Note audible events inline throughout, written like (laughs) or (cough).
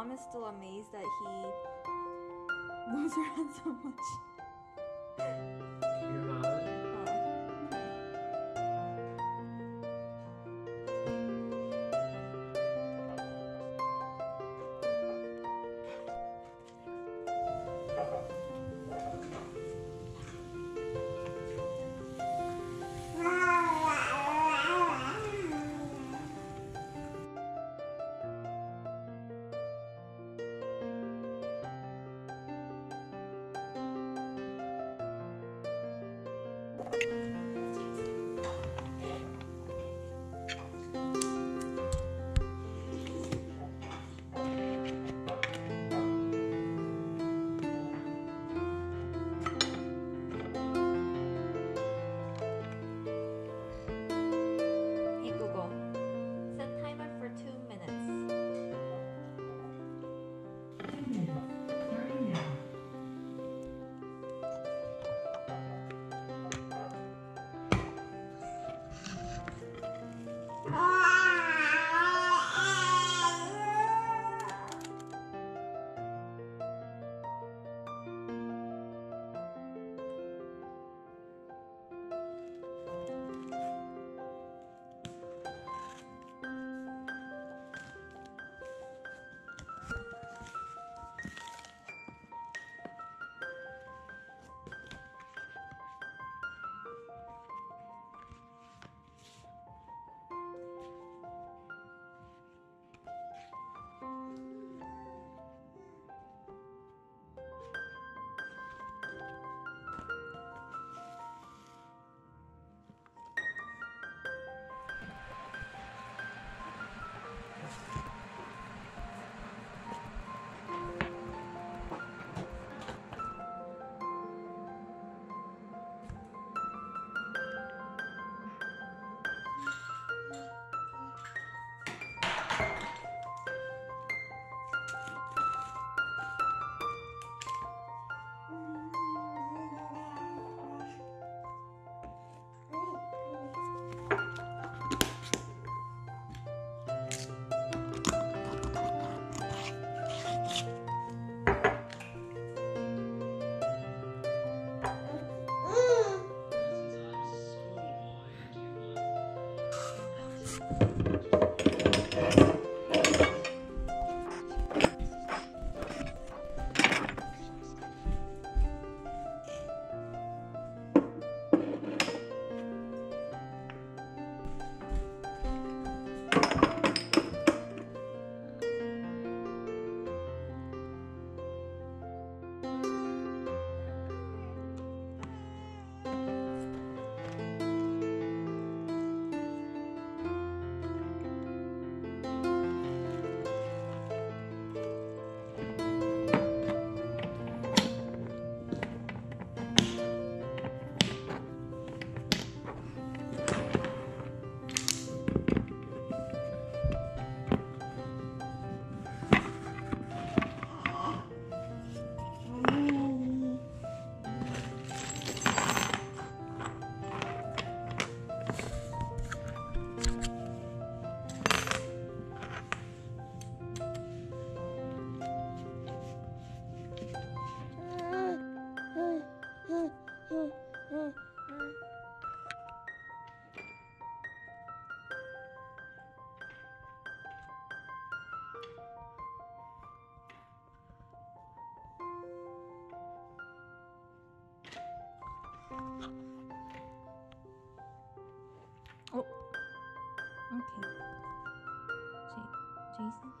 Mom is still amazed that he moves (laughs) around so much. Jason?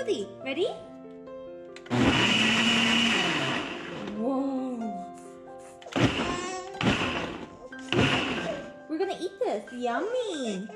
Lily, ready? Whoa. We're gonna eat this. Yummy.